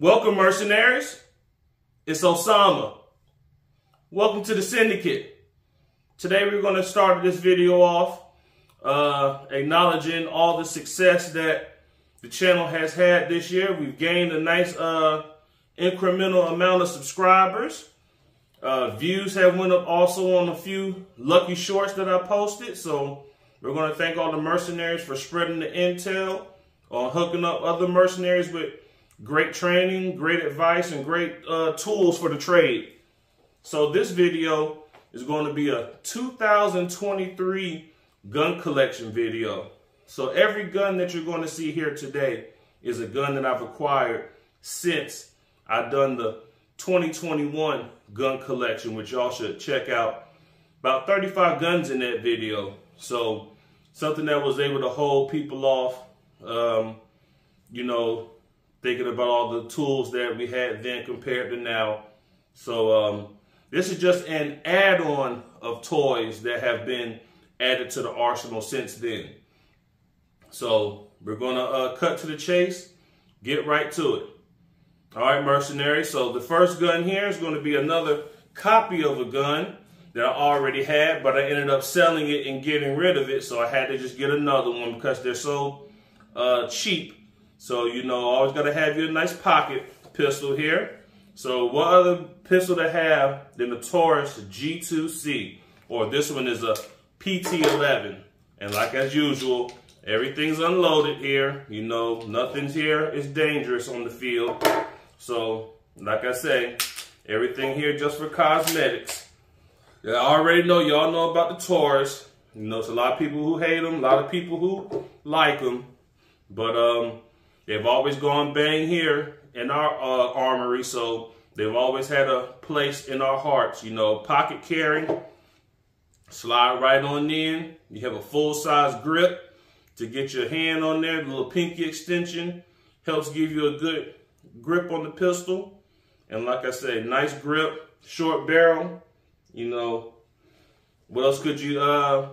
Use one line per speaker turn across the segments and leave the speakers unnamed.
Welcome, mercenaries. It's Osama. Welcome to the Syndicate. Today we're going to start this video off uh, acknowledging all the success that the channel has had this year. We've gained a nice uh, incremental amount of subscribers. Uh, views have went up also on a few lucky shorts that I posted. So we're going to thank all the mercenaries for spreading the intel on hooking up other mercenaries with great training, great advice, and great uh, tools for the trade. So this video is going to be a 2023 gun collection video. So every gun that you're going to see here today is a gun that I've acquired since I've done the 2021 gun collection, which y'all should check out. About 35 guns in that video. So something that was able to hold people off, um, you know, thinking about all the tools that we had then compared to now. So um, this is just an add-on of toys that have been added to the arsenal since then. So we're gonna uh, cut to the chase, get right to it. All right, mercenary. So the first gun here is going to be another copy of a gun that I already had, but I ended up selling it and getting rid of it. So I had to just get another one because they're so uh, cheap so, you know, always got to have your nice pocket pistol here. So what other pistol to have than the Taurus G2C? Or this one is a PT11. And like as usual, everything's unloaded here. You know, nothing's here is dangerous on the field. So, like I say, everything here just for cosmetics. I already know, y'all know about the Taurus. You know, it's a lot of people who hate them, a lot of people who like them. But, um, They've always gone bang here in our uh, armory, so they've always had a place in our hearts. You know, pocket carry, slide right on in. You have a full-size grip to get your hand on there. The little pinky extension helps give you a good grip on the pistol. And like I said, nice grip, short barrel. You know, what else could you uh,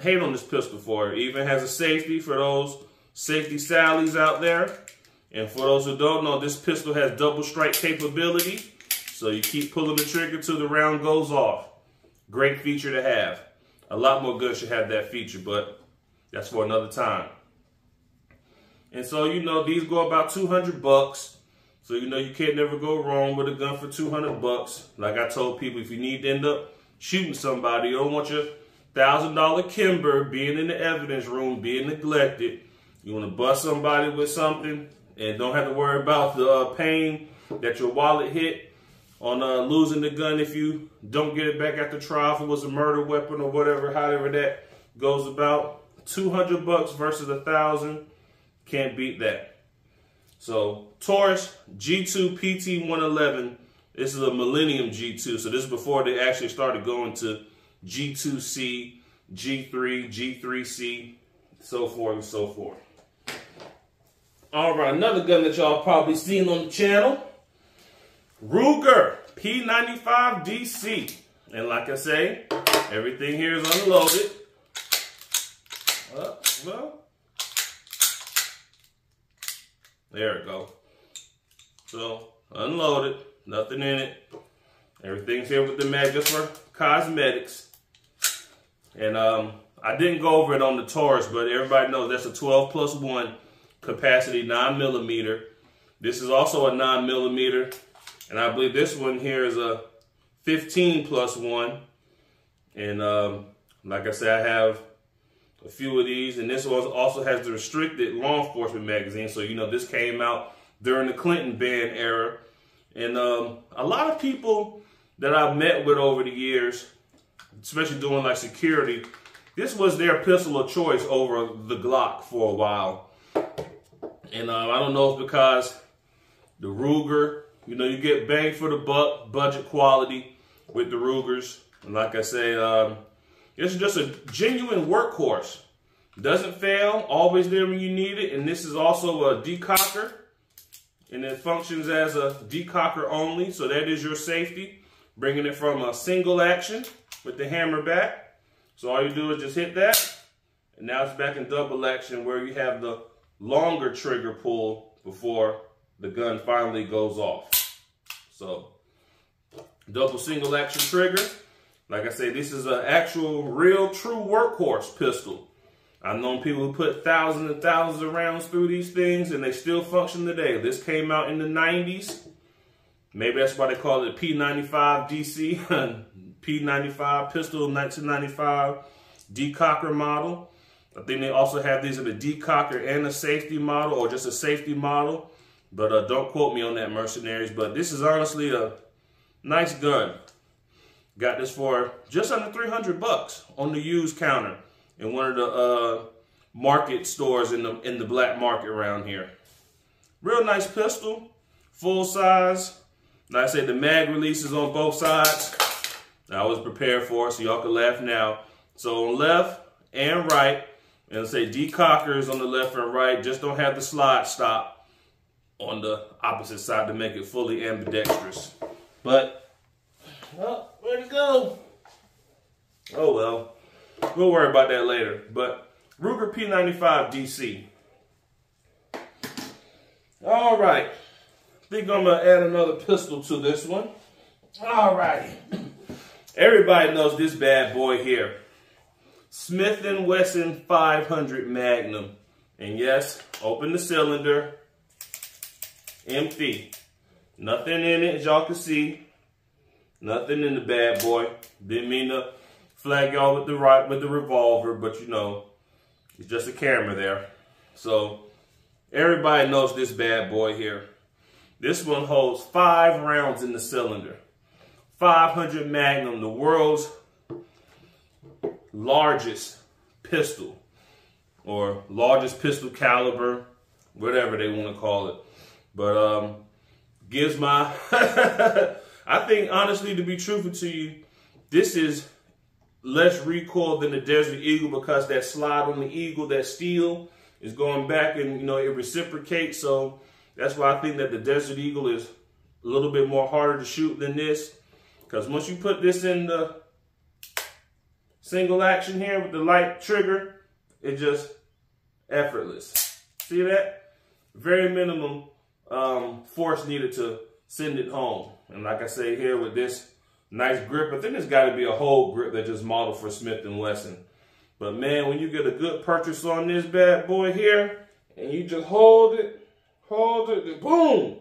hate on this pistol for? It even has a safety for those safety Sally's out there. And for those who don't know, this pistol has double strike capability. So you keep pulling the trigger till the round goes off. Great feature to have. A lot more guns should have that feature, but that's for another time. And so, you know, these go about 200 bucks. So, you know, you can't never go wrong with a gun for 200 bucks. Like I told people, if you need to end up shooting somebody, you don't want your $1,000 Kimber being in the evidence room, being neglected. You want to bust somebody with something and don't have to worry about the uh, pain that your wallet hit on uh, losing the gun if you don't get it back at the trial if it was a murder weapon or whatever, however that goes about. 200 bucks versus a thousand, can't beat that. So Taurus G2 PT111, this is a Millennium G2. So this is before they actually started going to G2C, G3, G3C, so forth and so forth. All right, another gun that y'all probably seen on the channel. Ruger P95 DC. And like I say, everything here is unloaded. Uh, well, there it go. So, unloaded, nothing in it. Everything's here with the just for cosmetics. And um, I didn't go over it on the Taurus, but everybody knows that's a 12 plus 1 capacity 9 millimeter. This is also a 9 millimeter. And I believe this one here is a 15 plus 1. And um, like I said, I have a few of these. And this one also has the restricted law enforcement magazine. So, you know, this came out during the Clinton ban era. And um, a lot of people that I've met with over the years, especially doing like security, this was their pistol of choice over the Glock for a while. And um, I don't know if because the Ruger, you know, you get bang for the buck, budget quality with the Rugers. And like I say, um, it's just a genuine workhorse. Doesn't fail, always there when you need it. And this is also a decocker. And it functions as a decocker only. So that is your safety. Bringing it from a single action with the hammer back. So all you do is just hit that. And now it's back in double action where you have the longer trigger pull before the gun finally goes off. So, double single action trigger. Like I said, this is an actual, real, true workhorse pistol. I've known people who put thousands and thousands of rounds through these things and they still function today. This came out in the 90s. Maybe that's why they call it P95 DC, P95 pistol 1995 decocker model. I think they also have these in a decocker and a safety model or just a safety model. But uh, don't quote me on that, mercenaries. But this is honestly a nice gun. Got this for just under 300 bucks on the used counter in one of the uh, market stores in the in the black market around here. Real nice pistol, full size. Like I said, the mag releases on both sides. I was prepared for it, so y'all can laugh now. So on left and right, and say decockers on the left and right, just don't have the slide stop on the opposite side to make it fully ambidextrous. But, where'd it go? Oh well, we'll worry about that later. But Ruger P95 DC. All right, I think I'm gonna add another pistol to this one. All right, everybody knows this bad boy here. Smith & Wesson 500 Magnum. And yes, open the cylinder. Empty. Nothing in it, as y'all can see. Nothing in the bad boy. Didn't mean to flag y'all with the right with the revolver, but you know, it's just a camera there. So everybody knows this bad boy here. This one holds five rounds in the cylinder. 500 Magnum, the world's largest pistol or largest pistol caliber, whatever they want to call it. But um, gives my, I think honestly, to be truthful to you, this is less recoil than the Desert Eagle because that slide on the Eagle, that steel, is going back and you know it reciprocates. So that's why I think that the Desert Eagle is a little bit more harder to shoot than this. Because once you put this in the single action here with the light trigger, it just effortless. See that? Very minimum um, force needed to send it home. And like I say here with this nice grip, I think it's got to be a whole grip that just modeled for Smith & Wesson. But man, when you get a good purchase on this bad boy here, and you just hold it, hold it, boom.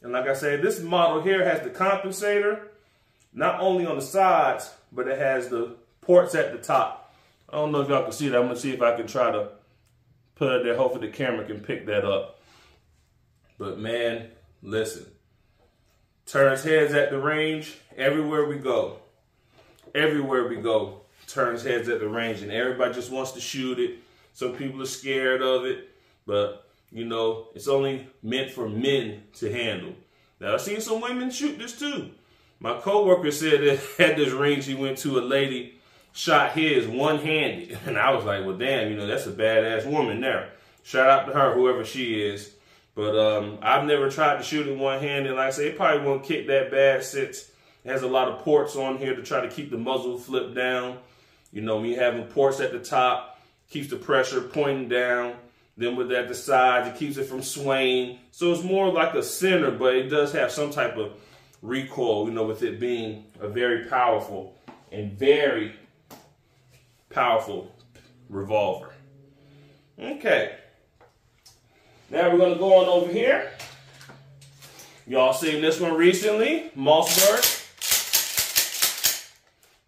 And like I said, this model here has the compensator, not only on the sides, but it has the ports at the top. I don't know if y'all can see that. I'm gonna see if I can try to put it there. Hopefully the camera can pick that up. But man, listen. Turns heads at the range everywhere we go. Everywhere we go, turns heads at the range, and everybody just wants to shoot it. Some people are scared of it, but you know, it's only meant for men to handle. Now, I've seen some women shoot this too. My coworker said that at this range he went to, a lady shot his one-handed. And I was like, well, damn, you know, that's a badass woman there. Shout out to her, whoever she is. But um, I've never tried to shoot it one-handed. Like I say, it probably won't kick that bad since it has a lot of ports on here to try to keep the muzzle flipped down. You know, you having ports at the top, keeps the pressure pointing down. Then with at the sides, it keeps it from swaying. So it's more like a center, but it does have some type of recoil, you know, with it being a very powerful and very powerful revolver. Okay. Now we're going to go on over here. Y'all seen this one recently, Mossberg.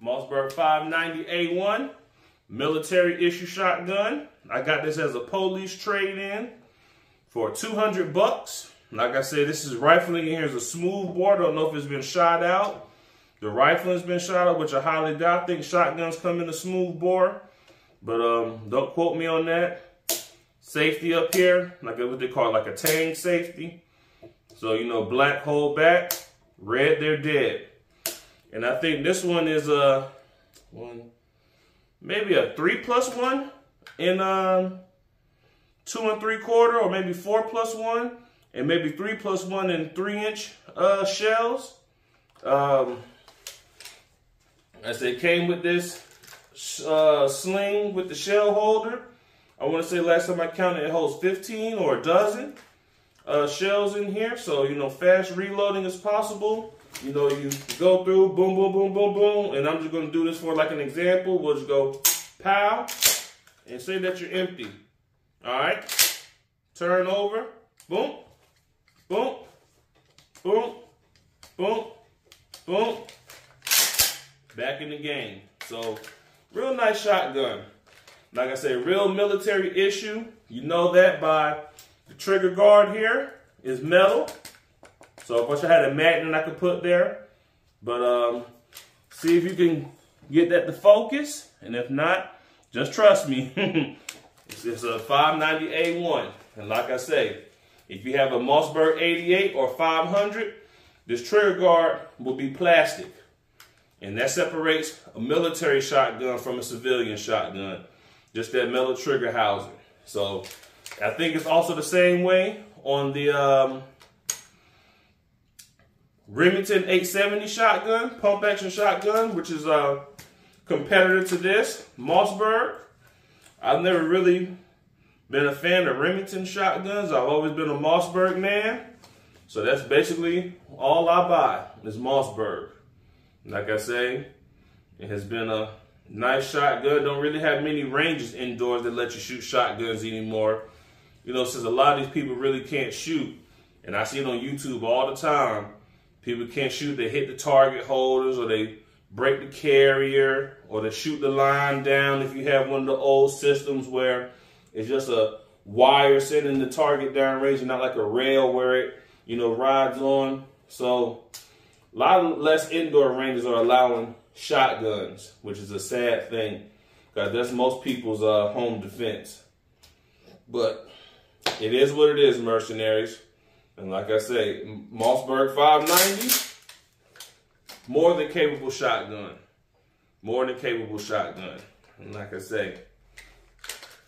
Mossberg 590A1, military issue shotgun. I got this as a police trade-in for 200 bucks. Like I said, this is rifling. Here's a smooth bore. Don't know if it's been shot out. The rifling has been shot up, which I highly doubt. I think shotguns come in a smooth bore. But um, don't quote me on that. Safety up here, like what they call it, like a tang safety. So, you know, black hold back, red, they're dead. And I think this one is a one, maybe a three plus one in um, two and three quarter, or maybe four plus one and maybe three plus one in three inch uh, shells. Um, I said came with this uh, sling with the shell holder. I want to say last time I counted it holds 15 or a dozen. uh, shells in here. So, you know, fast reloading is possible. You know, you go through, boom, boom, boom, boom, boom. And I'm just going to do this for like an example. We'll just go pow and say that you're empty. All right. Turn over. Boom. Boom. Boom. Boom. Boom. Back in the game. So, real nice shotgun. Like I said, real military issue. You know that by the trigger guard here is metal. So, I wish I had a magnet I could put there. But, um, see if you can get that to focus. And if not, just trust me. it's, it's a 590A1. And like I say, if you have a Mossberg 88 or 500, this trigger guard will be plastic. And that separates a military shotgun from a civilian shotgun. Just that metal trigger housing. So I think it's also the same way on the um, Remington 870 shotgun, pump action shotgun, which is a competitor to this, Mossberg. I've never really been a fan of Remington shotguns. I've always been a Mossberg man. So that's basically all I buy is Mossberg. Like I say, it has been a nice shotgun. Don't really have many ranges indoors that let you shoot shotguns anymore. You know, since a lot of these people really can't shoot, and I see it on YouTube all the time, people can't shoot, they hit the target holders or they break the carrier or they shoot the line down if you have one of the old systems where it's just a wire sending the target down range and not like a rail where it, you know, rides on. So a lot less indoor ranges are allowing shotguns, which is a sad thing because that's most people's uh, home defense. But it is what it is, mercenaries. And like I say, Mossberg 590, more than capable shotgun. More than capable shotgun. And like I say,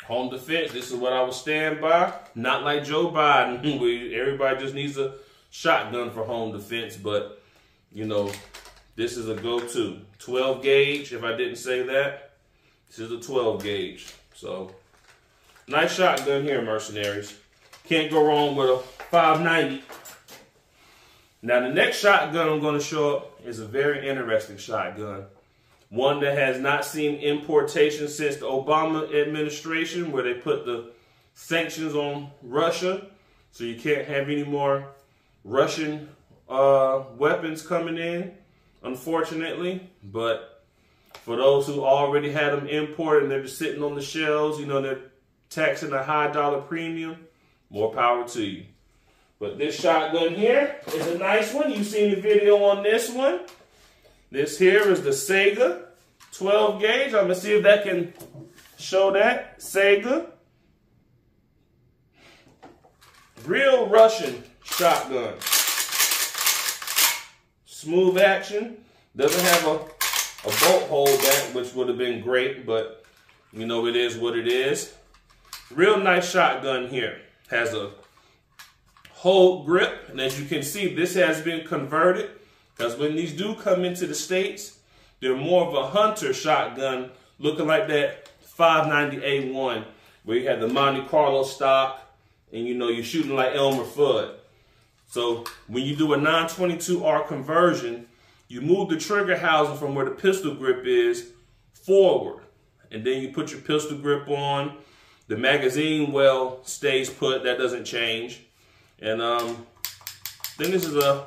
home defense, this is what I would stand by. Not like Joe Biden, where everybody just needs a shotgun for home defense, but you know, this is a go-to. 12 gauge, if I didn't say that, this is a 12 gauge. So, nice shotgun here, mercenaries. Can't go wrong with a 590. Now, the next shotgun I'm going to show up is a very interesting shotgun one that has not seen importation since the Obama administration, where they put the sanctions on Russia. So you can't have any more Russian uh, weapons coming in, unfortunately. But for those who already had them imported and they're just sitting on the shelves, you know, they're taxing a high dollar premium, more power to you. But this shotgun here is a nice one. You've seen the video on this one. This here is the Saiga 12 gauge. I'm to see if that can show that. Saiga. Real Russian shotgun. Smooth action. Doesn't have a, a bolt hold back, which would have been great, but you know it is what it is. Real nice shotgun here. Has a hold grip, and as you can see, this has been converted because when these do come into the States, they're more of a hunter shotgun looking like that 590A1 where you have the Monte Carlo stock and you know you're shooting like Elmer Fudd. So when you do a 922R conversion, you move the trigger housing from where the pistol grip is forward. And then you put your pistol grip on. The magazine well stays put, that doesn't change. And um, then this is a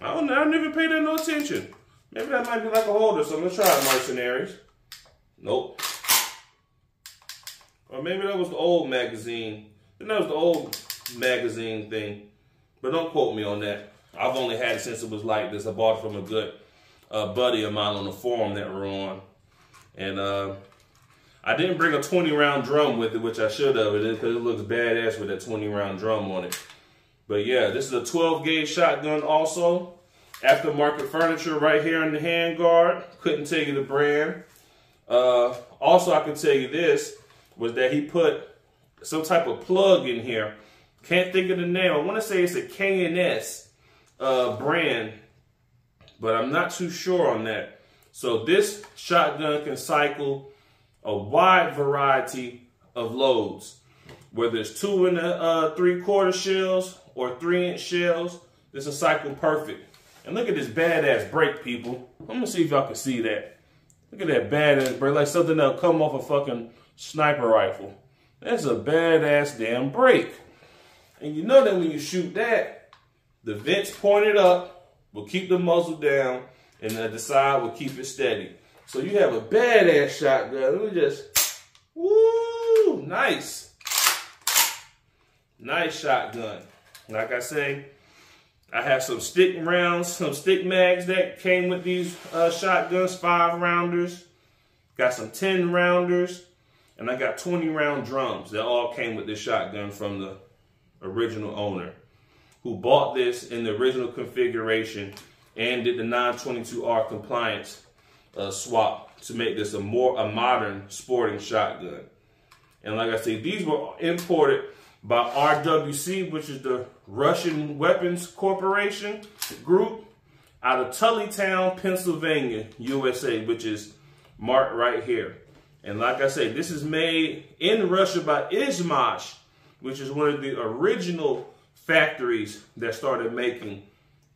I don't know. I never paid that no attention. Maybe that might be like a holder, so I'm gonna try mercenaries. Nope. Or maybe that was the old magazine. Then that was the old magazine thing. But don't quote me on that. I've only had it since it was like this. I bought it from a good uh, buddy of mine on the forum that we're on. And uh, I didn't bring a 20 round drum with it, which I should have, because it looks badass with that 20 round drum on it. But yeah, this is a 12 gauge shotgun also. Aftermarket furniture right here in the handguard. Couldn't tell you the brand. Uh, also, I can tell you this, was that he put some type of plug in here. Can't think of the name. I want to say it's a K&S uh, brand, but I'm not too sure on that. So this shotgun can cycle a wide variety of loads. whether it's two and a uh, three quarter shells or three inch shells, this is cycle perfect. And look at this badass brake, people. I'm gonna see if y'all can see that. Look at that badass brake, like something that'll come off a fucking sniper rifle. That's a badass damn brake. And you know that when you shoot that, the vents pointed up will keep the muzzle down, and the side will keep it steady. So you have a badass shotgun. Let me just, woo, nice. Nice shotgun. Like I say, I have some stick rounds, some stick mags that came with these uh, shotguns, five rounders. Got some 10 rounders, and I got 20 round drums that all came with this shotgun from the original owner who bought this in the original configuration and did the 922R compliance uh, swap to make this a more a modern sporting shotgun. And like I say, these were imported by RWC, which is the Russian Weapons Corporation group out of Tullytown, Pennsylvania, USA, which is marked right here. And like I say, this is made in Russia by Izhmash, which is one of the original factories that started making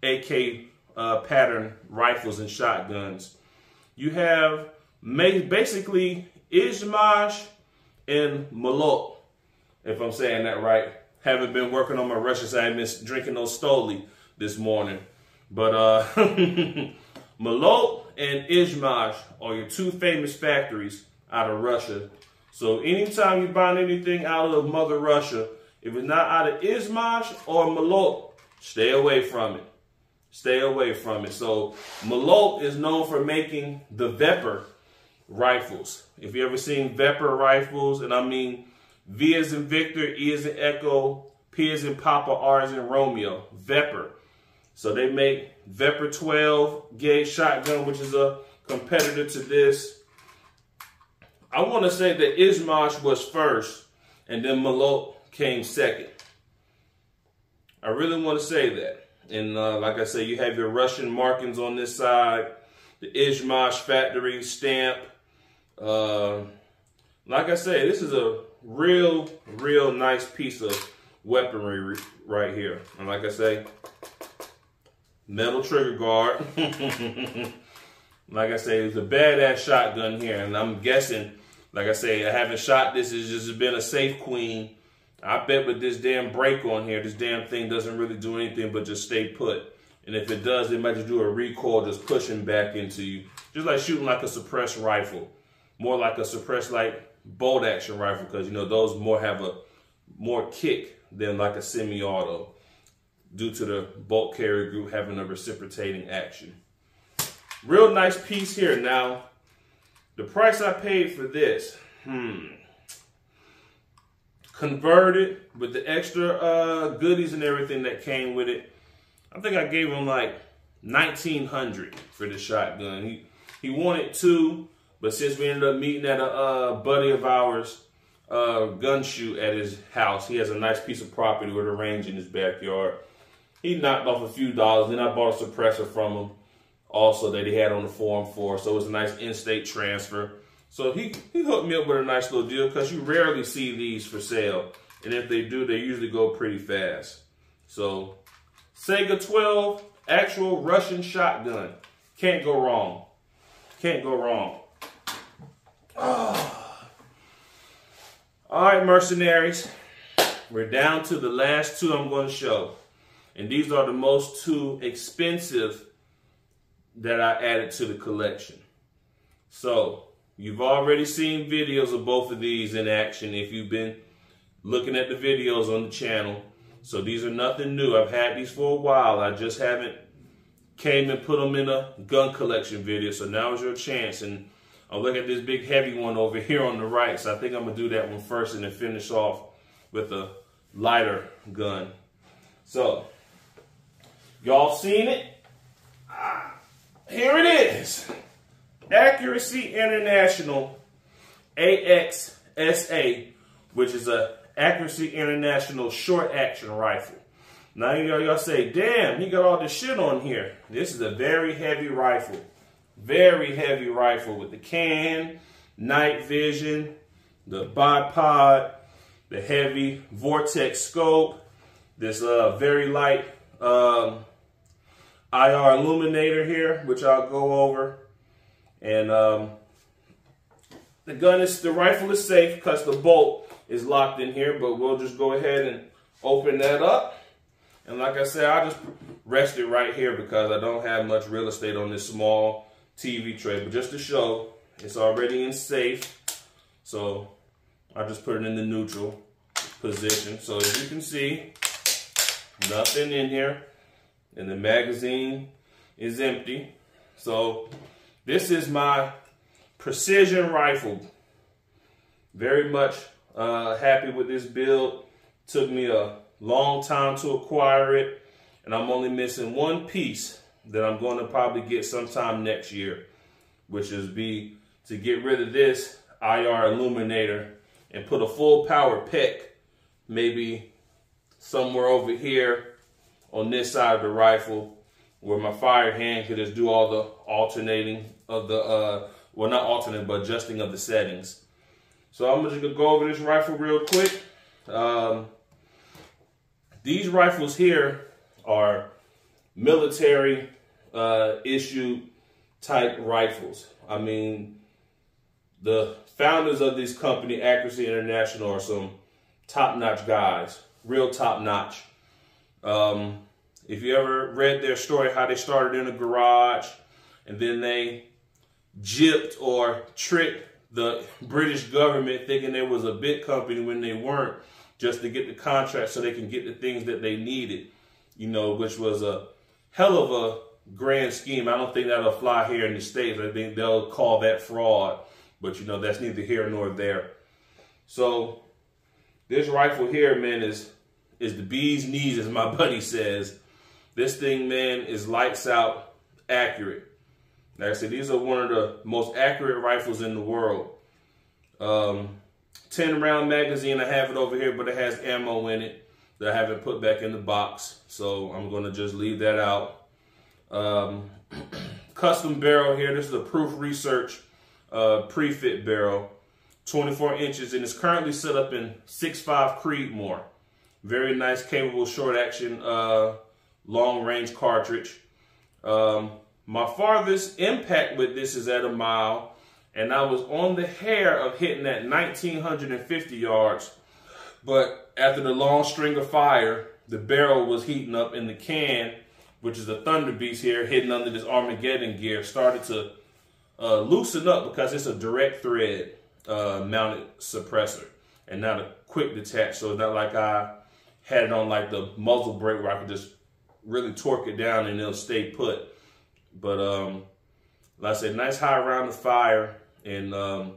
AK uh, pattern rifles and shotguns. You have basically Izhmash and Molot, if I'm saying that right. Haven't been working on my Russian side. I've been drinking those Stoli this morning. But uh, Molot and Izhmash are your two famous factories out of Russia. So anytime you buy anything out of Mother Russia, if it's not out of Izhmash or Molot, stay away from it. Stay away from it. So Molot is known for making the Vepr rifles. If you ever seen Vepr rifles, and I mean V as in Victor, E as in Echo, P as in Papa, R as in Romeo, Vepr. So they make Vepr 12 gauge shotgun, which is a competitor to this. I want to say that Izhmash was first, and then Molot came second. I really want to say that. And uh, like I say, you have your Russian markings on this side, the Izhmash factory stamp. Uh, like I say, this is a real, real nice piece of weaponry right here. And like I say, metal trigger guard. like I say, it's a badass shotgun here. And I'm guessing like I say, I haven't shot this. It's just been a safe queen. I bet with this damn brake on here, this damn thing doesn't really do anything but just stay put. And if it does, it might just do a recoil, just pushing back into you. Just like shooting like a suppressed rifle. More like a suppressed like bolt action rifle because, you know, those more have a more kick than like a semi-auto due to the bolt carrier group having a reciprocating action. Real nice piece here. Now, the price I paid for this, hmm, converted with the extra uh, goodies and everything that came with it. I think I gave him like 1900 for the shotgun. He he wanted two, but since we ended up meeting at a uh, buddy of ours, uh, gun shoot at his house, he has a nice piece of property with a range in his backyard. He knocked off a few dollars. Then I bought a suppressor from him also that he had on the form for. So it was a nice in-state transfer. So he, he hooked me up with a nice little deal because you rarely see these for sale. And if they do, they usually go pretty fast. So Saiga 12, actual Russian shotgun. Can't go wrong. Can't go wrong. Oh. All right, mercenaries. We're down to the last two I'm going to show. And these are the most two expensive that I added to the collection. So you've already seen videos of both of these in action if you've been looking at the videos on the channel. So these are nothing new. I've had these for a while. I just haven't came and put them in a gun collection video. So now is your chance. And I'll look at this big heavy one over here on the right. So I think I'm going to do that one first and then finish off with a lighter gun. So, y'all seen it? Ah here it is. Accuracy International AXSA, which is a Accuracy International short action rifle. Now y'all say, damn, he got all this shit on here. This is a very heavy rifle. Very heavy rifle with the can, night vision, the bipod, the heavy Vortex scope, this uh, very light um, IR illuminator here, which I'll go over. And um, the gun is, the rifle is safe because the bolt is locked in here, but we'll just go ahead and open that up. And like I said, I just rest it right here because I don't have much real estate on this small TV tray. But just to show, it's already in safe. So I just put it in the neutral position. So as you can see, nothing in here. And the magazine is empty. So this is my precision rifle. Very much uh, happy with this build. Took me a long time to acquire it. And I'm only missing one piece that I'm going to probably get sometime next year, which is be to get rid of this IR illuminator and put a full power pick maybe somewhere over here on this side of the rifle where my fire hand could just do all the alternating of the, uh, well not alternating, but adjusting of the settings. So I'm just gonna go over this rifle real quick. Um, these rifles here are military uh, issue type rifles. I mean, the founders of this company, Accuracy International, are some top-notch guys, real top-notch. Um, if you ever read their story, how they started in a garage and then they gypped or tricked the British government thinking there was a big company when they weren't, just to get the contract so they can get the things that they needed, you know, which was a hell of a grand scheme. I don't think that'll fly here in the States. I think they'll call that fraud, but you know, that's neither here nor there. So this rifle here, man, is is the bee's knees, as my buddy says. This thing, man, is lights out accurate. Like I said, these are one of the most accurate rifles in the world. Um, 10 round magazine, I have it over here, but it has ammo in it that I haven't put back in the box. So I'm going to just leave that out. Um, custom barrel here. This is a Proof Research uh, pre-fit barrel. 24 inches and it's currently set up in 6.5 Creedmoor. Very nice, capable, short action, uh, long range cartridge. Um, my farthest impact with this is at a mile, and I was on the hair of hitting that 1950 yards. But after the long string of fire, the barrel was heating up in the can, which is a Thunder Beast here, hidden under this Armageddon gear, started to uh, loosen up because it's a direct thread uh, mounted suppressor and not a quick detach. So it's not like I had it on like the muzzle brake where I could just really torque it down and it'll stay put. But um, like I said, nice high round of fire and um,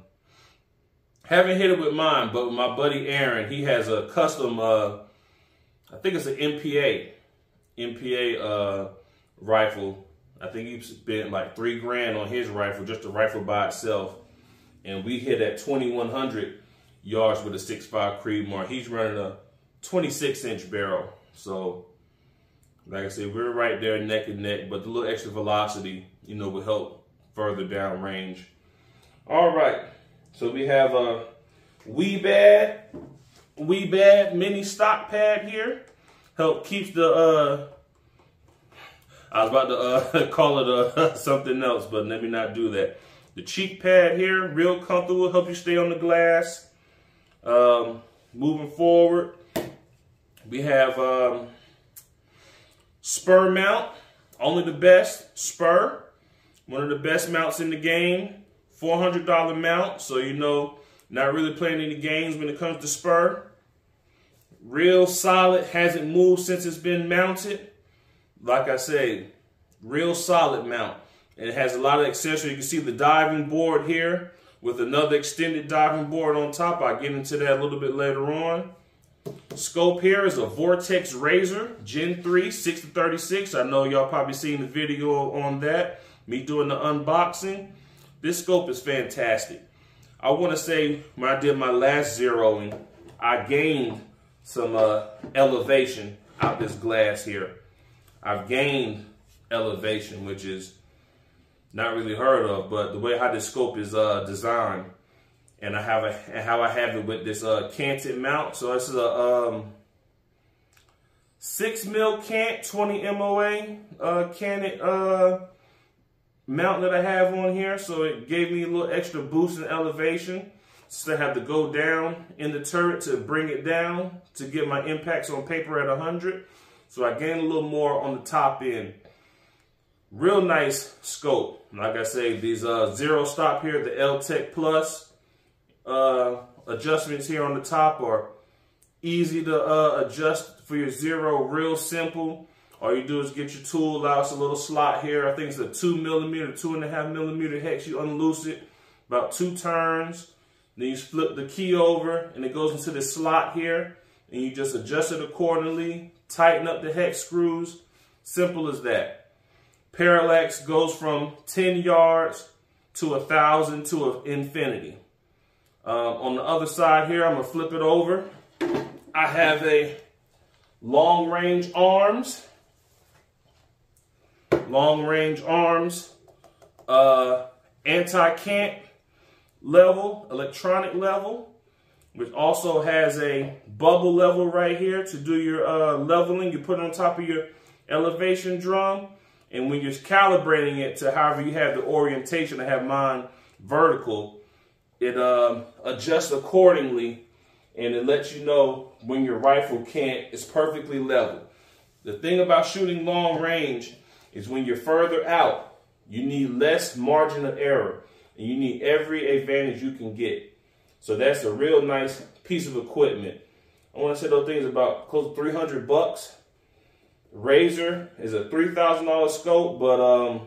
haven't hit it with mine, but with my buddy Aaron, he has a custom, uh, I think it's an MPA, MPA uh, rifle. I think he spent like three grand on his rifle, just a rifle by itself and we hit at 2,100 yards with a 6.5 Creedmoor. He's running a 26 inch barrel. So, like I said, we're right there neck and neck, but the little extra velocity, you know, will help further down range. All right, so we have a Wiebad, wee bad mini stock pad here. Help keeps the, uh, I was about to uh, call it uh, something else, but let me not do that. The cheek pad here, real comfortable, help you stay on the glass. Um, moving forward, we have um, Spuhr mount, only the best Spuhr. One of the best mounts in the game, $400 mount, so you know, not really playing any games when it comes to Spuhr. Real solid, hasn't moved since it's been mounted. Like I say, real solid mount. And it has a lot of accessories. You can see the diving board here with another extended diving board on top. I'll get into that a little bit later on. Scope here is a Vortex Razor Gen 3 6 to 36. I know y'all probably seen the video on that. Me doing the unboxing. This scope is fantastic. I want to say when I did my last zeroing, I gained some uh, elevation out this glass here. I've gained elevation, which is not really heard of, but the way how this scope is uh, designed, And I have a how I have it with this uh, canted mount. So this is a um, six mil cant, 20 MOA uh, canted uh, mount that I have on here. So it gave me a little extra boost in elevation. So I have to go down in the turret to bring it down to get my impacts on paper at 100. So I gain a little more on the top end. Real nice scope. Like I say, these uh, zero stop here, the L-Tec Plus uh, adjustments here on the top are easy to uh, adjust for your zero, real simple. All you do is get your tool out. It's a little slot here. I think it's a two millimeter, two and a half millimeter hex. You unloose it about two turns. Then you flip the key over and it goes into this slot here. And you just adjust it accordingly. Tighten up the hex screws. Simple as that. Parallax goes from 10 yards to a thousand to infinity. Um, on the other side here, I'm gonna flip it over. I have a long range arms long range arms, uh, anti-cant level, electronic level, which also has a bubble level right here to do your uh, leveling. You put it on top of your elevation drum. And when you're calibrating it to however you have the orientation, I have mine vertical, it um, adjusts accordingly and it lets you know when your rifle can't, is perfectly level. The thing about shooting long range is when you're further out, you need less margin of error and you need every advantage you can get. So that's a real nice piece of equipment. I want to say those things about close to 300 bucks. Razor is a $3,000 scope, but um,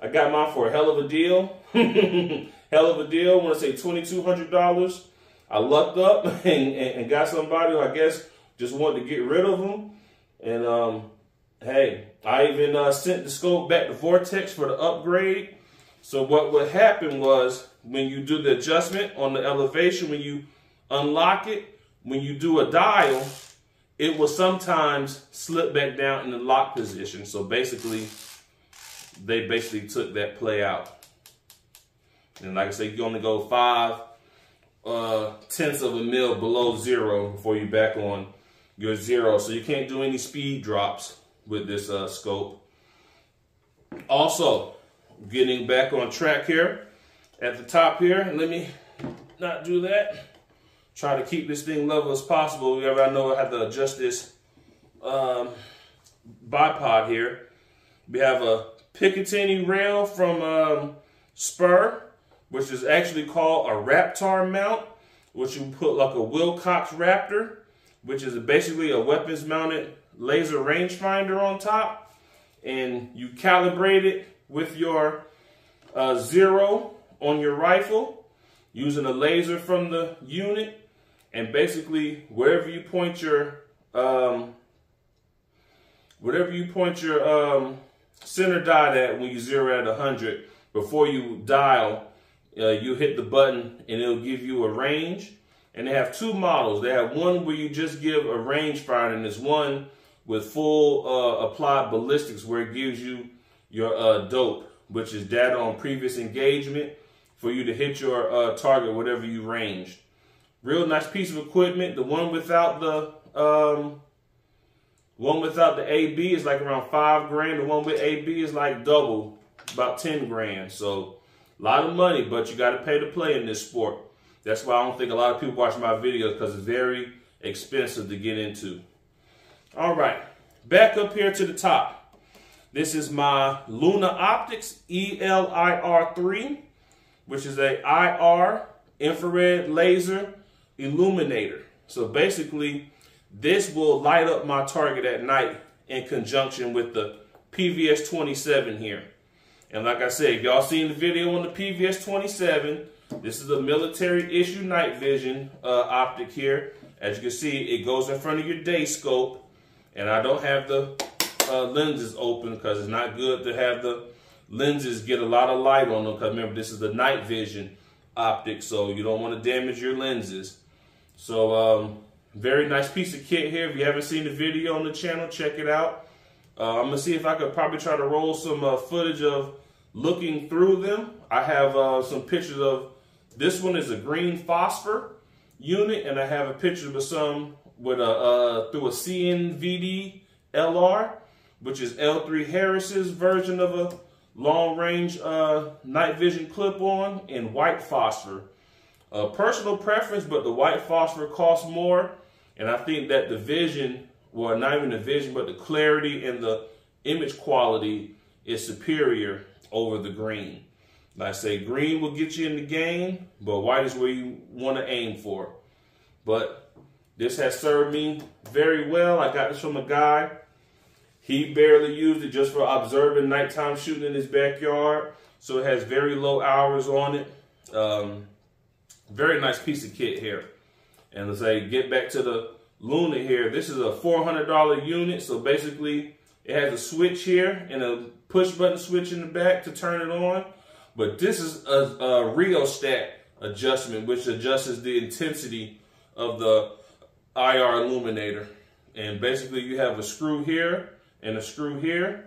I got mine for a hell of a deal. hell of a deal. I want to say $2,200. I lucked up and, and, and, got somebody who I guess just wanted to get rid of them. And um, hey, I even uh, sent the scope back to Vortex for the upgrade. So what would happen was when you do the adjustment on the elevation, when you unlock it, when you do a dial, it will sometimes slip back down in the lock position. So basically, they basically took that play out. And like I said, you only go five uh, tenths of a mil below zero before you back on your zero. So you can't do any speed drops with this uh, scope. Also, getting back on track here at the top here. Let me not do that. Try to keep this thing level as possible. Whenever I know I have to adjust this um, bipod here. We have a Picatinny rail from um, Spuhr, which is actually called a RAPTAR mount, which you put like a Wilcox RAPTAR, which is basically a weapons mounted laser rangefinder on top. And you calibrate it with your uh, zero on your rifle using a laser from the unit. And basically wherever you point your um, whatever you point your um, center dot at when you zero at 100 before you dial uh, you hit the button and it'll give you a range and they have two models they have one where you just give a range finder and there's one with full uh, applied ballistics where it gives you your uh, dope, which is data on previous engagement for you to hit your uh, target, whatever you ranged. Real nice piece of equipment. The one without the um, one without the AB is like around five grand. The one with AB is like double, about 10 grand. So a lot of money, but you got to pay to play in this sport. That's why I don't think a lot of people watch my videos because it's very expensive to get into. All right, back up here to the top. This is my Luna Optics ELIR3, which is a IR infrared laser illuminator. So basically, this will light up my target at night in conjunction with the PVS 27 here. And like I said, if y'all seen the video on the PVS 27, this is a military issue night vision uh, optic here. As you can see, it goes in front of your day scope and I don't have the uh, lenses open because it's not good to have the lenses get a lot of light on them because remember this is the night vision optic so you don't want to damage your lenses. So um, very nice piece of kit here. If you haven't seen the video on the channel check it out uh, I'm gonna see if I could probably try to roll some uh, footage of looking through them I have uh, some pictures of This one is a green phosphor unit, and I have a picture of some with a uh, through a CNVD LR, which is L3 Harris's version of a long range uh, night vision clip on in white phosphor. Uh, personal preference, but the white phosphor costs more. And I think that the vision, well, not even the vision, but the clarity and the image quality is superior over the green. Like I say, green will get you in the game, but white is where you want to aim for. But this has served me very well. I got this from a guy. He barely used it just for observing nighttime shooting in his backyard. So it has very low hours on it. Um, very nice piece of kit here. And let's say, get back to the Luna here. This is a $400 unit. So basically, it has a switch here and a push button switch in the back to turn it on. But this is a, a rheostat adjustment, which adjusts the intensity of the IR illuminator. And basically you have a screw here and a screw here.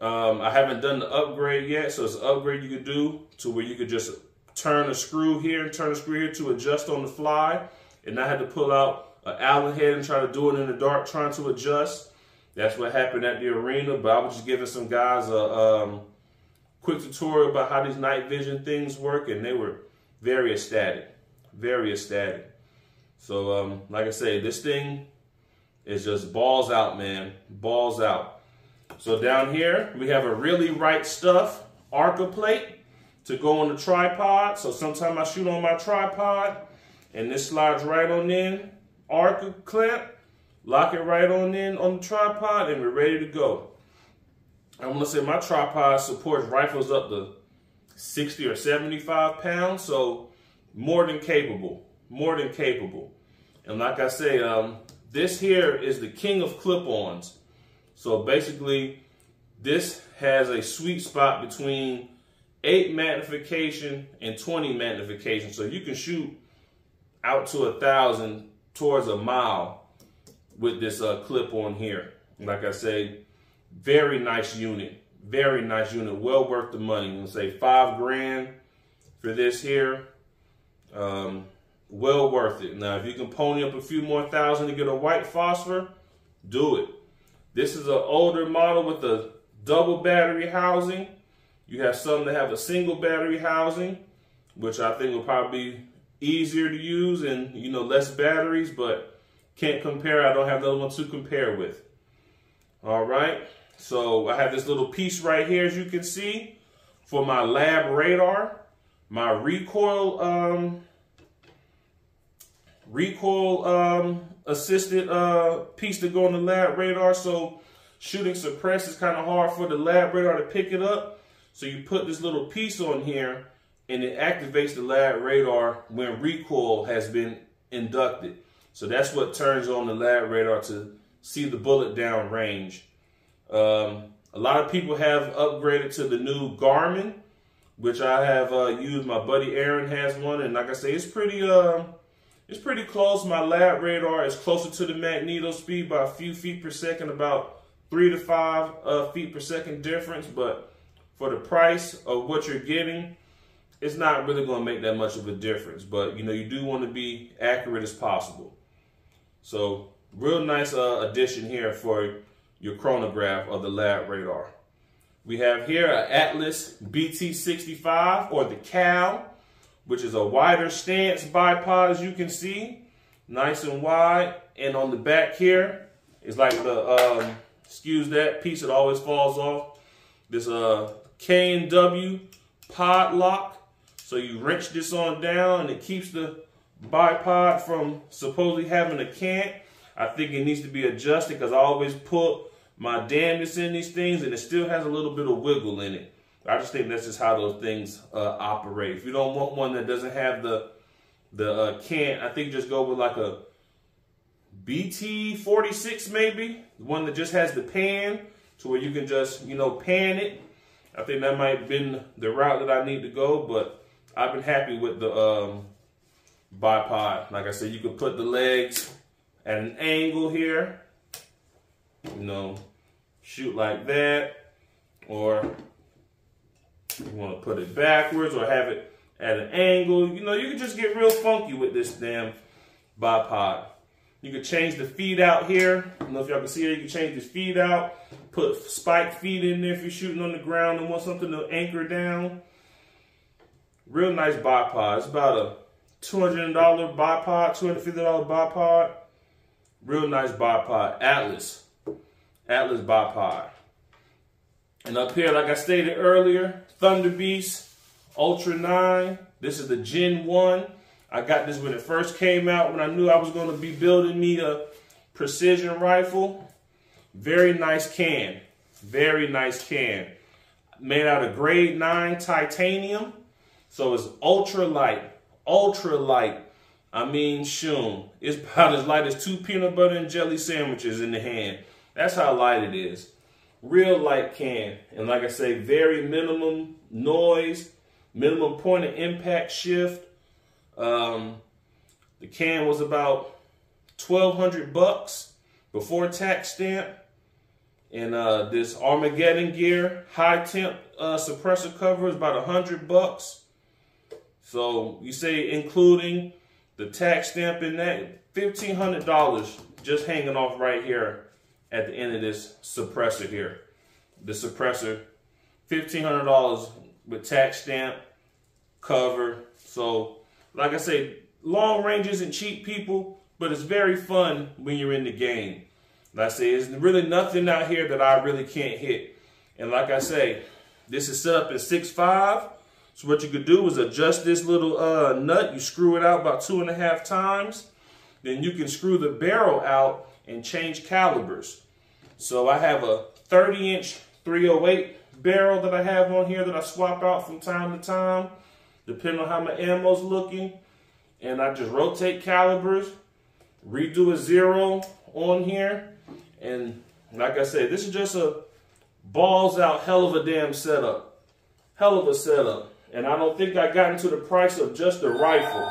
Um, I haven't done the upgrade yet, so it's an upgrade you could do to where you could just turn a screw here and turn a screw here to adjust on the fly. And I had to pull out an Allen head and trying to do it in the dark trying to adjust. That's what happened at the arena, but I was just giving some guys a um, quick tutorial about how these night vision things work, and they were very ecstatic, very ecstatic. So, um, like I say, this thing is just balls out, man, balls out. So down here, we have a really right stuff Arca plate to go on the tripod. So sometimes I shoot on my tripod, and this slides right on in, Arca clamp, lock it right on in on the tripod, and we're ready to go. I want to say my tripod supports rifles up to 60 or 75 pounds, so more than capable, more than capable. And like I say, um, this here is the king of clip-ons. So basically, this has a sweet spot between 8 magnification and 20 magnification. So you can shoot out to a thousand towards a mile with this uh, clip on here. Like I say, very nice unit. Very nice unit. Well worth the money. I'm say five grand for this here. Um, well worth it. Now, if you can pony up a few more thousand to get a white phosphor, do it. This is an older model with a double battery housing. You have some that have a single battery housing, which I think will probably easier to use and, you know, less batteries, but can't compare. I don't have the other one to compare with. All right. So I have this little piece right here, as you can see, for my LabRadar, my recoil, um, recoil um, assisted uh, piece to go on the LabRadar. So shooting suppress is kind of hard for the LabRadar to pick it up. So you put this little piece on here and it activates the LabRadar when recoil has been inducted. So that's what turns on the LabRadar to see the bullet down range. Um, a lot of people have upgraded to the new Garmin, which I have uh, used. My buddy Aaron has one, and like I say, it's pretty uh, it's pretty close. My LabRadar is closer to the MagnetoSpeed by a few feet per second, about three to five uh, feet per second difference. But for the price of what you're getting, it's not really going to make that much of a difference. But you know, you do want to be accurate as possible. So, real nice uh, addition here for your chronograph of the LabRadar. We have here an Atlas BT65 or the CAL, which is a wider stance bipod as you can see, nice and wide. And on the back here is like the, um, excuse that piece that always falls off. This uh, K&W pod lock. So you wrench this on down and it keeps the bipod from supposedly having a cant. I think it needs to be adjusted because I always put my damnedest in these things and it still has a little bit of wiggle in it. I just think that's just how those things uh, operate. If you don't want one that doesn't have the the uh, cant, I think just go with like a BT46 maybe, one that just has the pan to where you can just, you know, pan it. I think that might have been the route that I need to go, but I've been happy with the um, bipod. Like I said, you could put the legs at an angle here, you know, shoot like that, or you want to put it backwards or have it at an angle. You know, you can just get real funky with this damn bipod. You can change the feed out here. I don't know if y'all can see it. You can change the feed out. Put spike feet in there if you're shooting on the ground and want something to anchor down. Real nice bipod. It's about a $200 bipod, $250 bipod. Real nice bipod. Atlas. Atlas bipod. And up here, like I stated earlier, Thunderbeast Ultra 9. This is the Gen 1. I got this when it first came out when I knew I was going to be building me a precision rifle. Very nice can. Very nice can. Made out of grade 9 titanium. So it's ultra light. Ultra light. I mean, shoom. It's about as light as two peanut butter and jelly sandwiches in the hand. That's how light it is. Real light can. And like I say, very minimum noise, minimum point of impact shift. Um, the can was about 1200 bucks before tax stamp. And uh, this Armageddon gear high temp uh, suppressor cover is about 100 bucks. So you say including the tax stamp in that, $1,500 just hanging off right here at the end of this suppressor here. The suppressor, $1,500 with tax stamp, cover. So, like I say, long range isn't cheap, people, but it's very fun when you're in the game. Like I say, there's really nothing out here that I really can't hit. And like I say, this is set up in 6.5. So what you could do is adjust this little uh, nut. You screw it out about two and a half times. Then you can screw the barrel out and change calibers. So I have a 30 inch 308 barrel that I have on here that I swap out from time to time, depending on how my ammo's looking. And I just rotate calibers, redo a zero on here. And like I said, this is just a balls out hell of a damn setup. Hell of a setup. And I don't think I got into the price of just a rifle.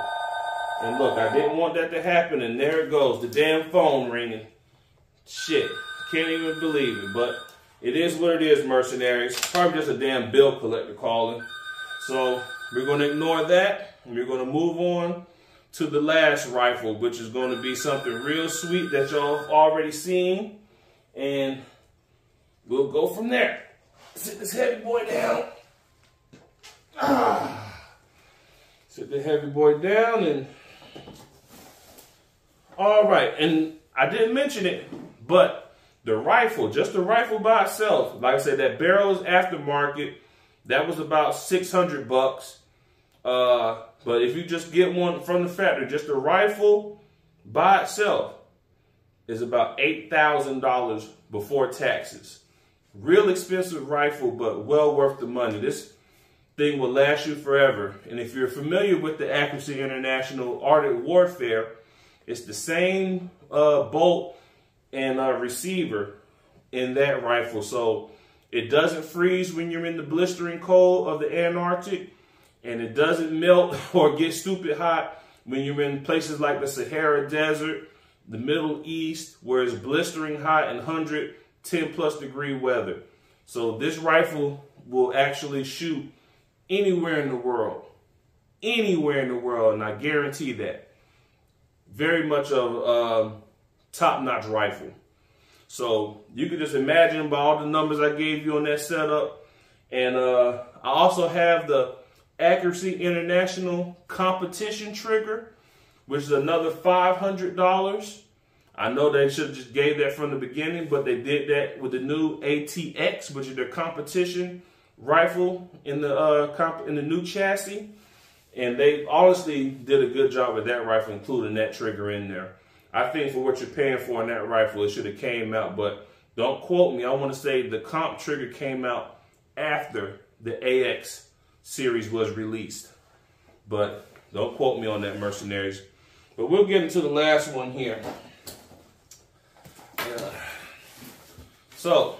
And look, I didn't want that to happen, and there it goes, the damn phone ringing. Shit, can't even believe it, but it is what it is, mercenaries. Probably just a damn bill collector calling. So we're going to ignore that, we're going to move on to the last rifle, which is going to be something real sweet that y'all have already seen. And we'll go from there. Sit this heavy boy down. Sit the heavy boy down and all right, and I didn't mention it, but the rifle, just the rifle by itself, like I said, that barrel is aftermarket. That was about 600 bucks. Uh, but if you just get one from the factory, just the rifle by itself is about $8,000 before taxes. Real expensive rifle, but well worth the money. This thing will last you forever. And if you're familiar with the Accuracy International Arctic Warfare, it's the same uh, bolt and uh, receiver in that rifle. So it doesn't freeze when you're in the blistering cold of the Antarctic. And it doesn't melt or get stupid hot when you're in places like the Sahara Desert, the Middle East, where it's blistering hot and 110 plus degree weather. So this rifle will actually shoot anywhere in the world. Anywhere in the world, and I guarantee that very much of a um, top-notch rifle. So you can just imagine by all the numbers I gave you on that setup. And uh, I also have the Accuracy International Competition Trigger, which is another $500. I know they should have just gave that from the beginning, but they did that with the new ATX, which is their competition rifle in the uh, comp in the new chassis. And they honestly did a good job with that rifle, including that trigger in there. I think for what you're paying for in that rifle, it should have came out. But don't quote me. I want to say the comp trigger came out after the AX series was released. But don't quote me on that, mercenaries. But we'll get into the last one here. Yeah. So,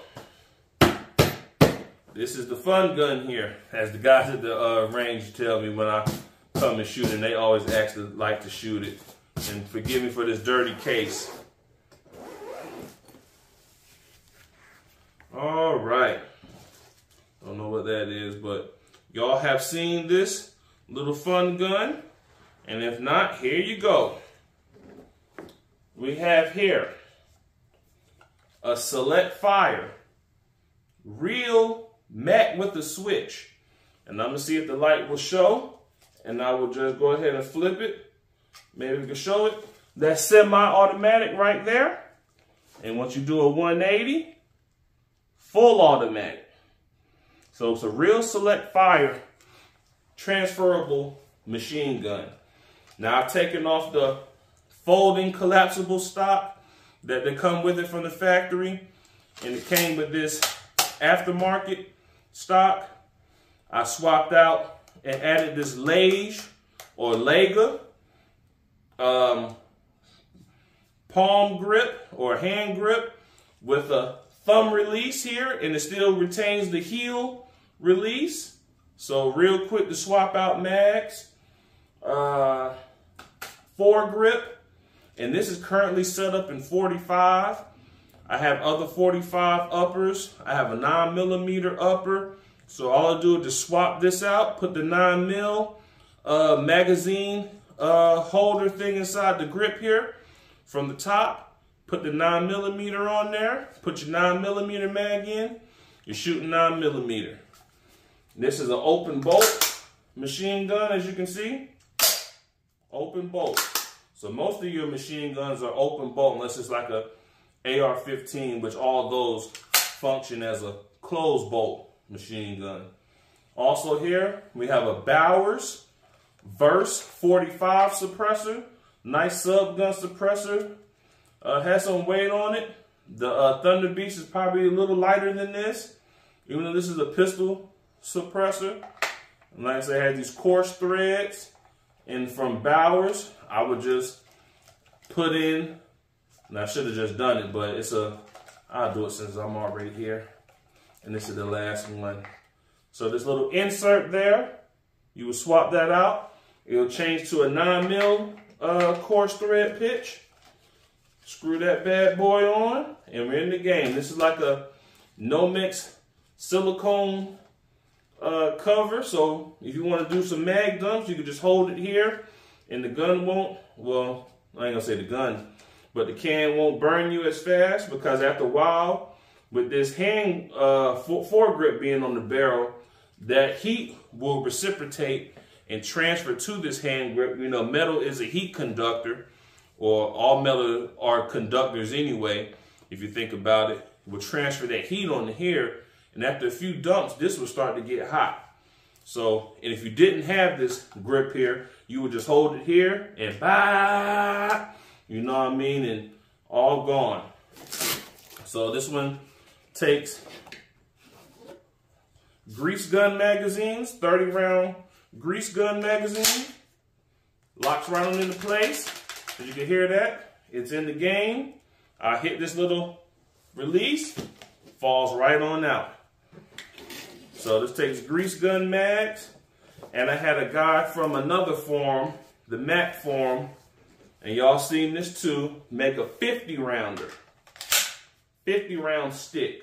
this is the fun gun here, as the guys at the uh, range tell me when I come and shoot, and they always ask to like to shoot it. And forgive me for this dirty case. All right. Don't know what that is, but y'all have seen this. little fun gun. And if not, here you go. We have here a Select Fire real Mac with the switch. And I'm gonna see if the light will show. And I will just go ahead and flip it. Maybe we can show it. That's semi-automatic right there. And once you do a 180, full automatic. So it's a real select fire transferable machine gun. Now I've taken off the folding collapsible stock that they come with it from the factory. And it came with this aftermarket stock. I swapped out and added this Lage or Lega um, palm grip or hand grip with a thumb release here and it still retains the heel release. So real quick to swap out mags. Uh, foregrip and this is currently set up in 45. I have other 45 uppers. I have a 9 millimeter upper. So all I do is just swap this out, put the 9 mil uh, magazine uh, holder thing inside the grip here from the top. Put the 9 millimeter on there. Put your 9 millimeter mag in. You're shooting 9 millimeter. This is an open bolt machine gun, as you can see. Open bolt. So most of your machine guns are open bolt, unless it's like a AR-15, which all those function as a closed bolt machine gun. Also here, we have a Bowers Verse 45 suppressor. Nice sub gun suppressor. Uh, has some weight on it. The uh, Thunderbeast is probably a little lighter than this, even though this is a pistol suppressor. And like I said, I had these coarse threads. And from Bowers, I would just put in, and I should have just done it, but it's a, I'll do it since I'm already here. And this is the last one. So this little insert there, you would swap that out. It'll change to a 9 mil uh, coarse thread pitch. Screw that bad boy on, and we're in the game. This is like a Nomex silicone uh, cover. So if you want to do some mag dumps, you can just hold it here, and the gun won't, well, I ain't gonna say the gun, but the can won't burn you as fast because after a while, with this hand uh, foregrip being on the barrel, that heat will reciprocate and transfer to this hand grip. You know, metal is a heat conductor, or all metal are conductors anyway, if you think about it. Will transfer that heat on here, and after a few dumps, this will start to get hot. So, and if you didn't have this grip here, you would just hold it here and bah, you know what I mean, and all gone. So this one takes grease gun magazines, 30 round grease gun magazine. Locks right on into place. As you can hear that, it's in the game. I hit this little release, falls right on out. So this takes grease gun mags. And I had a guy from another forum, the Mac forum, and y'all seen this too, make a 50 rounder. 50 round stick.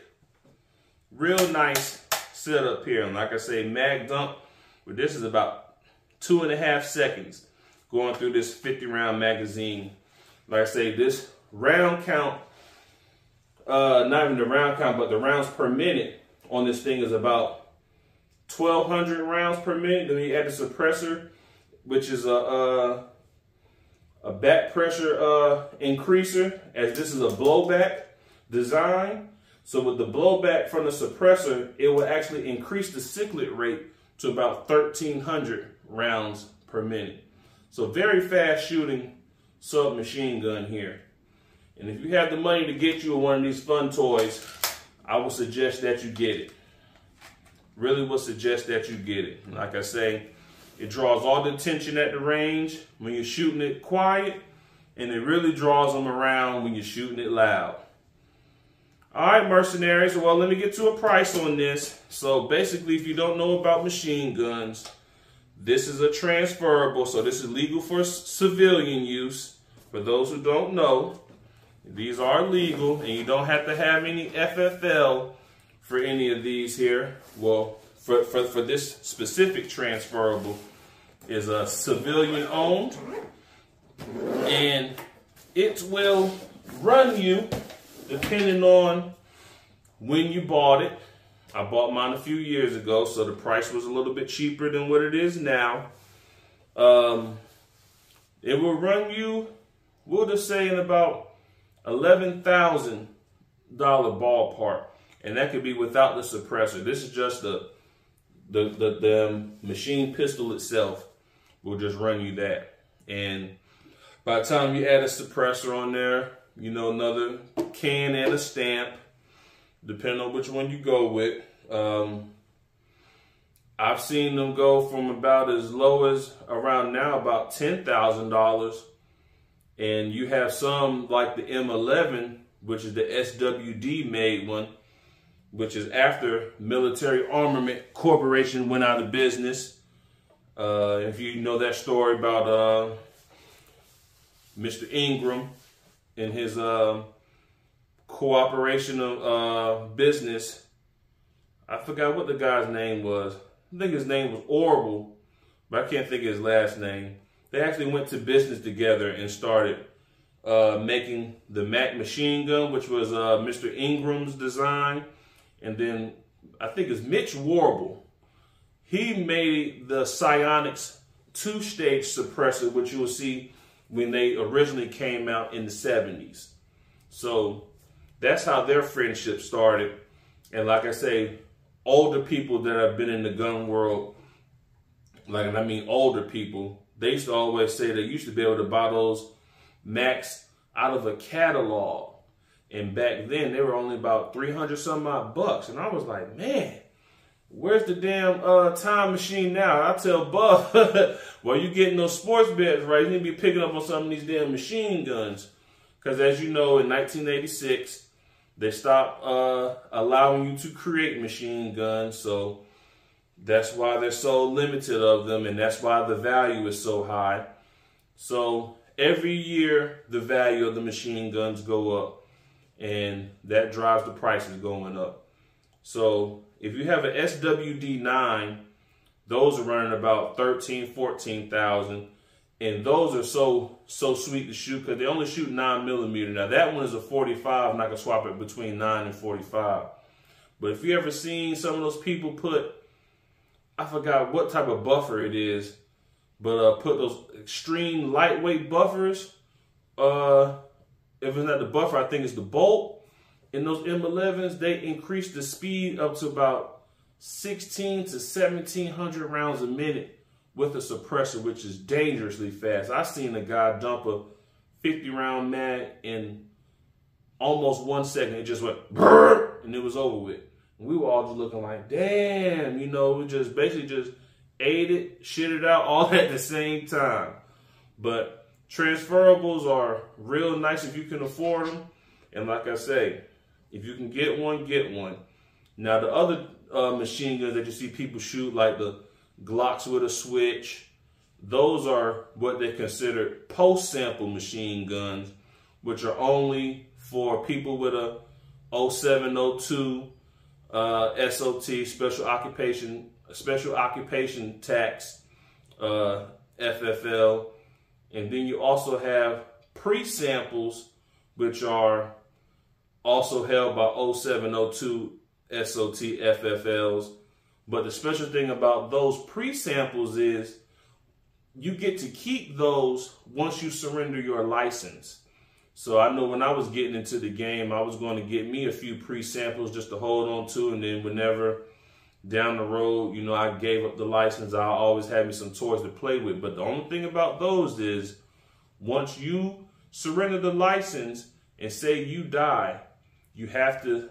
Real nice setup here. And like I say, mag dump but this is about two and a half seconds going through this 50 round magazine. Like I say, this round count, uh, not even the round count, but the rounds per minute on this thing is about 1,200 rounds per minute. Then you add the suppressor, which is a, a, a back pressure uh, increaser, as this is a blowback design. So with the blowback from the suppressor, it will actually increase the cyclet rate to about 1,300 rounds per minute. So very fast shooting submachine gun here. And if you have the money to get you one of these fun toys, I would suggest that you get it. Really would suggest that you get it. Like I say, it draws all the attention at the range when you're shooting it quiet, and it really draws them around when you're shooting it loud. All right, mercenaries. Well, let me get to a price on this. So basically, if you don't know about machine guns, this is a transferable. So this is legal for civilian use. For those who don't know, these are legal, and you don't have to have any FFL for any of these here. Well, for, for, for this specific transferable. Is a civilian owned and it will run you depending on when you bought it. I bought mine a few years ago, so the price was a little bit cheaper than what it is now. Um, it will run you, we'll just say in about $11,000 ballpark. And that could be without the suppressor. This is just the, the, the, the machine pistol itself will just run you that. And by the time you add a suppressor on there, you know, another can and a stamp, depending on which one you go with. Um, I've seen them go from about as low as around now about $10,000. And you have some like the M11, which is the SWD made one, which is after Military Armament Corporation went out of business. Uh, if you know that story about uh, Mr. Ingram and his uh, cooperation of uh, business, I forgot what the guy's name was. I think his name was Orville, but I can't think of his last name. They actually went to business together and started uh, making the Mac machine gun, which was Mr. Ingram's design. And then I think it's Mitch WerBell. He made the Sionics two-stage suppressor, which you will see when they originally came out in the 70s. So that's how their friendship started. And like I say, older people that have been in the gun world, like I mean older people, they used to always say they used to be able to buy those Macs out of a catalog. And back then they were only about 300 some odd bucks. And I was like, man, where's the damn uh, time machine now? I tell Buff, well, you getting those sports bets, right? You need to be picking up on some of these damn machine guns. Because as you know, in 1986, they stopped uh, allowing you to create machine guns. So that's why they're so limited of them. And that's why the value is so high. So every year, the value of the machine guns go up. And that drives the prices going up. So if you have an SWD9, those are running about 13, 14,000. And those are so, so sweet to shoot because they only shoot nine millimeter. Now that one is a 45 and I can swap it between nine and 45. But if you ever seen some of those people put, I forgot what type of buffer it is, but uh, put those extreme lightweight buffers. Uh, if it's not the buffer, I think it's the bolt in those M11s, they increased the speed up to about 16 to 1700 rounds a minute with a suppressor, which is dangerously fast. I've seen a guy dump a 50 round mag in almost one second. It just went and it was over with. And we were all just looking like, damn, you know, we just basically just ate it, shit it out all at the same time. But transferables are real nice if you can afford them. And like I say, if you can get one, get one. Now the other uh, machine guns that you see people shoot, like the Glocks with a switch, those are what they consider post-sample machine guns, which are only for people with a 0702 uh, SOT, special occupation, special occupation tax, uh, FFL, and then you also have pre-samples, which are also held by 0702 SOT FFLs. But the special thing about those pre-samples is you get to keep those once you surrender your license. So I know when I was getting into the game, I was going to get me a few pre-samples just to hold on to. And then whenever down the road, you know, I gave up the license, I always had me some toys to play with. But the only thing about those is once you surrender the license and say you die, you have to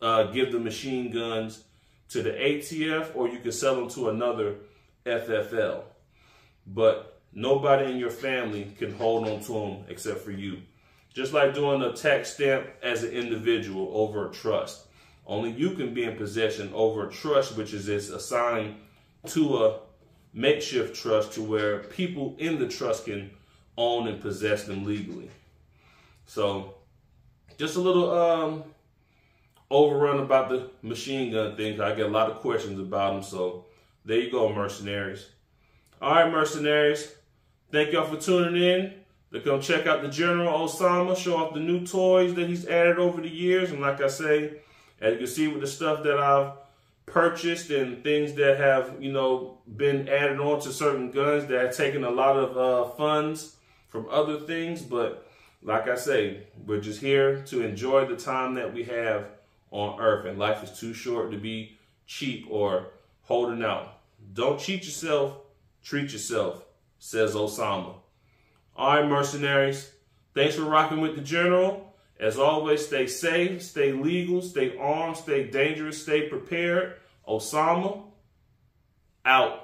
uh, give the machine guns to the ATF or you can sell them to another FFL. But nobody in your family can hold on to them except for you. Just like doing a tax stamp as an individual over a trust. Only you can be in possession over a trust, which is assigned to a makeshift trust to where people in the trust can own and possess them legally. So just a little um, overrun about the machine gun thing. I get a lot of questions about them. So there you go, mercenaries. All right, mercenaries. Thank y'all for tuning in. To come check out the General Osama, show off the new toys that he's added over the years. And like I say, as you can see with the stuff that I've purchased and things that have, you know, been added on to certain guns that have taken a lot of uh, funds from other things. But like I say, we're just here to enjoy the time that we have on earth. And life is too short to be cheap or holding out. Don't cheat yourself, treat yourself, says Osama. All right, mercenaries. Thanks for rocking with the General. As always, stay safe, stay legal, stay armed, stay dangerous, stay prepared. Osama, out.